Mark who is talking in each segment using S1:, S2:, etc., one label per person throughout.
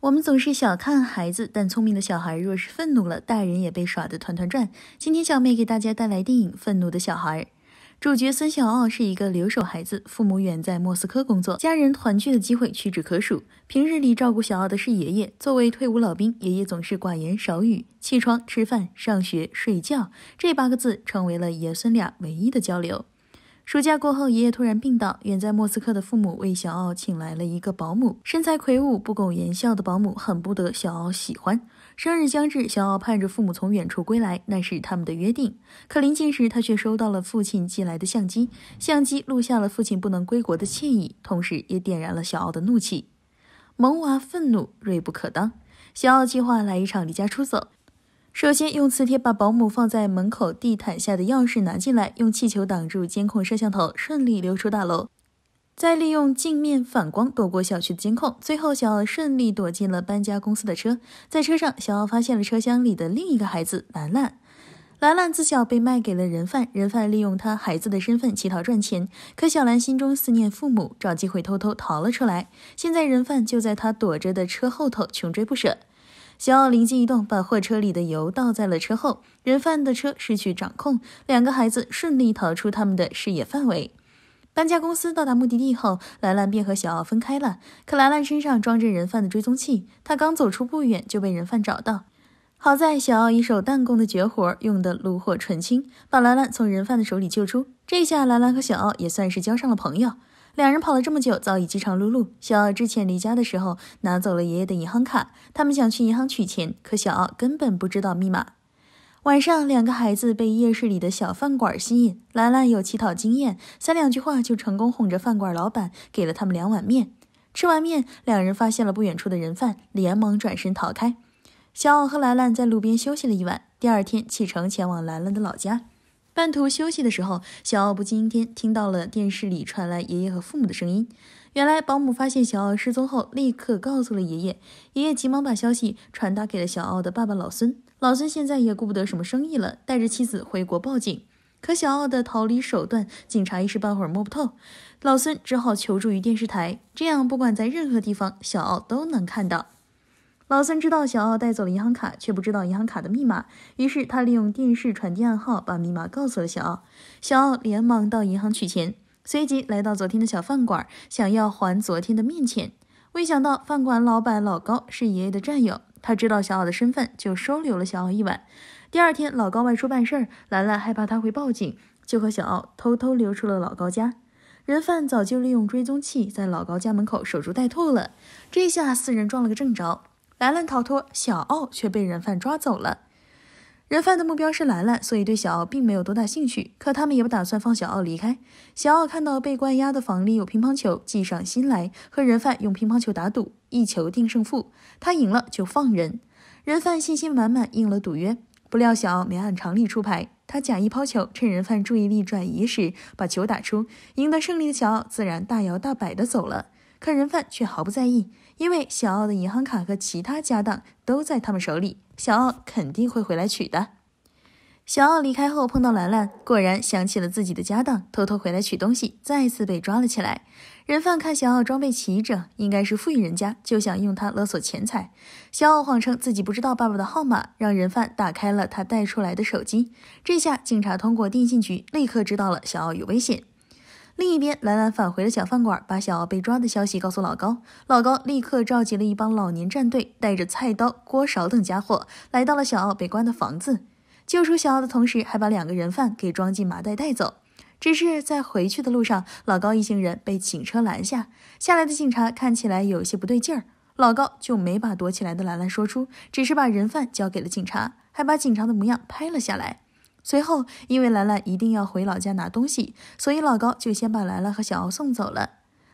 S1: 我们总是小看孩子，但聪明的小孩若是愤怒了，大人也被耍得团团转。今天小妹给大家带来电影《愤怒的小孩》，主角孙小奥是一个留守孩子，父母远在莫斯科工作，家人团聚的机会屈指可数。平日里照顾小奥的是爷爷，作为退伍老兵，爷爷总是寡言少语，起床、吃饭、上学、睡觉这八个字成为了爷孙俩唯一的交流。暑假过后，爷爷突然病倒，远在莫斯科的父母为小奥请来了一个保姆，身材魁梧、不苟言笑的保姆很不得小奥喜欢。生日将至，小奥盼着父母从远处归来，那是他们的约定。可临近时，他却收到了父亲寄来的相机，相机录下了父亲不能归国的歉意，同时也点燃了小奥的怒气。萌娃愤怒，锐不可当。小奥计划来一场离家出走。首先，用磁铁把保姆放在门口地毯下的钥匙拿进来，用气球挡住监控摄像头，顺利溜出大楼。再利用镜面反光躲过小区的监控。最后，小奥顺利躲进了搬家公司的车。在车上，小奥发现了车厢里的另一个孩子兰兰。兰兰自小被卖给了人贩，人贩利用他孩子的身份乞讨赚钱。可小兰心中思念父母，找机会偷偷逃了出来。现在人贩就在他躲着的车后头，穷追不舍。小奥灵机一动，把货车里的油倒在了车后，人贩的车失去掌控，两个孩子顺利逃出他们的视野范围。搬家公司到达目的地后，兰兰便和小奥分开了。可兰兰身上装着人贩的追踪器，她刚走出不远就被人贩找到。好在小奥一手弹弓的绝活，用的炉火纯青，把兰兰从人贩的手里救出。这下兰兰和小奥也算是交上了朋友。两人跑了这么久，早已饥肠辘辘。小奥之前离家的时候拿走了爷爷的银行卡，他们想去银行取钱，可小奥根本不知道密码。晚上，两个孩子被夜市里的小饭馆吸引，兰兰有乞讨经验，三两句话就成功哄着饭馆老板给了他们两碗面。吃完面，两人发现了不远处的人贩，连忙转身逃开。小奥和兰兰在路边休息了一晚，第二天启程前往兰兰的老家。半途休息的时候，小奥不经意间听到了电视里传来爷爷和父母的声音。原来保姆发现小奥失踪后，立刻告诉了爷爷。爷爷急忙把消息传达给了小奥的爸爸老孙。老孙现在也顾不得什么生意了，带着妻子回国报警。可小奥的逃离手段，警察一时半会儿摸不透。老孙只好求助于电视台，这样不管在任何地方，小奥都能看到。老孙知道小奥带走了银行卡，却不知道银行卡的密码。于是他利用电视传递暗号，把密码告诉了小奥。小奥连忙到银行取钱，随即来到昨天的小饭馆，想要还昨天的面钱。未想到饭馆老板老高是爷爷的战友，他知道小奥的身份，就收留了小奥一晚。第二天，老高外出办事儿，兰兰害怕他会报警，就和小奥偷偷溜出了老高家。人贩早就利用追踪器在老高家门口守株待兔了，这下四人撞了个正着。兰兰逃脱，小奥却被人贩抓走了。人贩的目标是兰兰，所以对小奥并没有多大兴趣。可他们也不打算放小奥离开。小奥看到被关押的房里有乒乓球，计上心来，和人贩用乒乓球打赌，一球定胜负。他赢了就放人。人贩信心满满，应了赌约。不料小奥没按常理出牌，他假意抛球，趁人贩注意力转移时把球打出，赢得胜利的小奥自然大摇大摆地走了。可人贩却毫不在意。因为小奥的银行卡和其他家当都在他们手里，小奥肯定会回来取的。小奥离开后碰到兰兰，果然想起了自己的家当，偷偷回来取东西，再次被抓了起来。人贩看小奥装备齐整，应该是富裕人家，就想用他勒索钱财。小奥谎称自己不知道爸爸的号码，让人贩打开了他带出来的手机。这下警察通过电信局立刻知道了小奥有危险。另一边，兰兰返回了小饭馆，把小奥被抓的消息告诉老高。老高立刻召集了一帮老年战队，带着菜刀、锅勺等家伙，来到了小奥被关的房子。救出小奥的同时，还把两个人犯给装进麻袋带走。只是在回去的路上，老高一行人被警车拦下，下来的警察看起来有些不对劲儿。老高就没把躲起来的兰兰说出，只是把人犯交给了警察，还把警察的模样拍了下来。随后，因为兰兰一定要回老家拿东西，所以老高就先把兰兰和小奥送走了。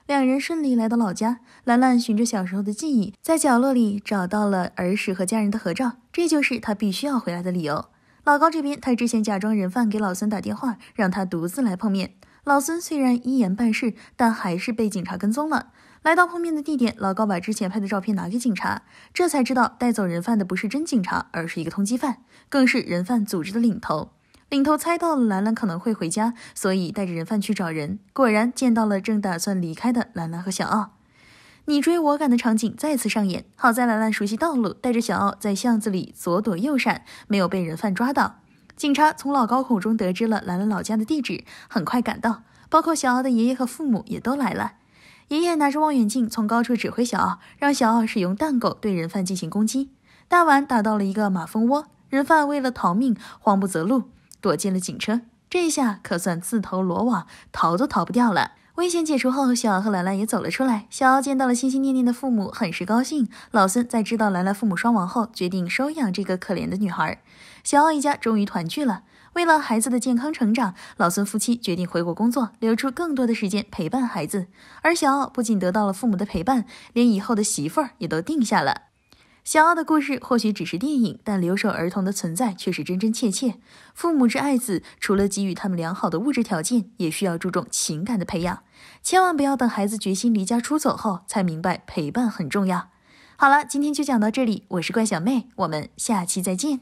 S1: 两人顺利来到老家，兰兰循着小时候的记忆，在角落里找到了儿时和家人的合照，这就是她必须要回来的理由。老高这边，他之前假装人贩给老孙打电话，让他独自来碰面。老孙虽然一言办事，但还是被警察跟踪了。来到碰面的地点，老高把之前拍的照片拿给警察，这才知道带走人贩的不是真警察，而是一个通缉犯，更是人贩组织的领头。领头猜到了兰兰可能会回家，所以带着人贩去找人。果然见到了正打算离开的兰兰和小奥。你追我赶的场景再次上演。好在兰兰熟悉道路，带着小奥在巷子里左躲右闪，没有被人贩抓到。警察从老高口中得知了兰兰老家的地址，很快赶到，包括小奥的爷爷和父母也都来了。爷爷拿着望远镜从高处指挥小奥，让小奥使用弹狗对人贩进行攻击。弹丸打到了一个马蜂窝，人贩为了逃命，慌不择路，躲进了警车。这下可算自投罗网，逃都逃不掉了。危险解除后，小奥和兰兰也走了出来。小奥见到了心心念念的父母，很是高兴。老孙在知道兰兰父母双亡后，决定收养这个可怜的女孩。小奥一家终于团聚了。为了孩子的健康成长，老孙夫妻决定回国工作，留出更多的时间陪伴孩子。而小奥不仅得到了父母的陪伴，连以后的媳妇儿也都定下了。小奥的故事或许只是电影，但留守儿童的存在却是真真切切。父母之爱子，除了给予他们良好的物质条件，也需要注重情感的培养。千万不要等孩子决心离家出走后，才明白陪伴很重要。好了，今天就讲到这里，我是怪小妹，我们下期再见。